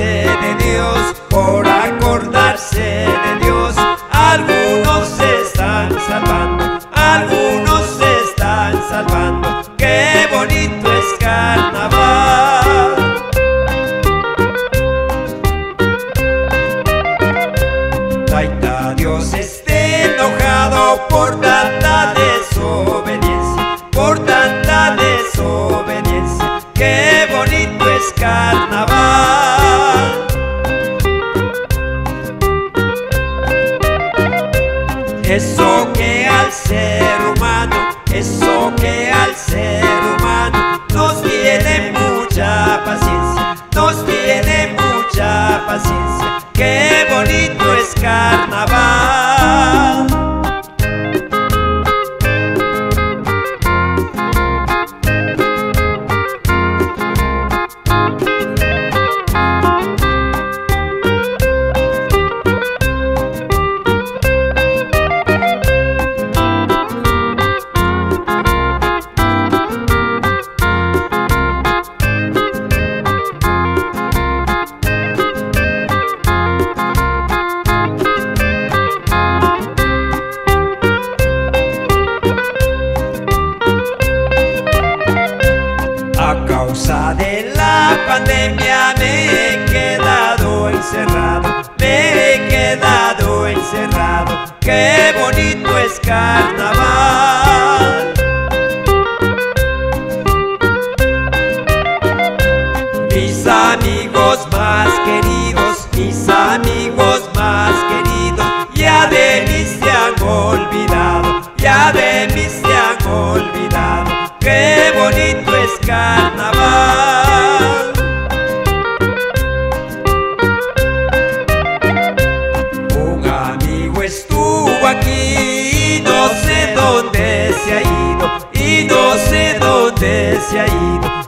sede de Dios. Eso que al ser humano, eso que al ser humano. Causa de la pandemia me he quedado encerrado, me he quedado encerrado. Qué bonito es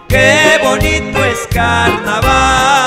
Qué bonito es carnaval.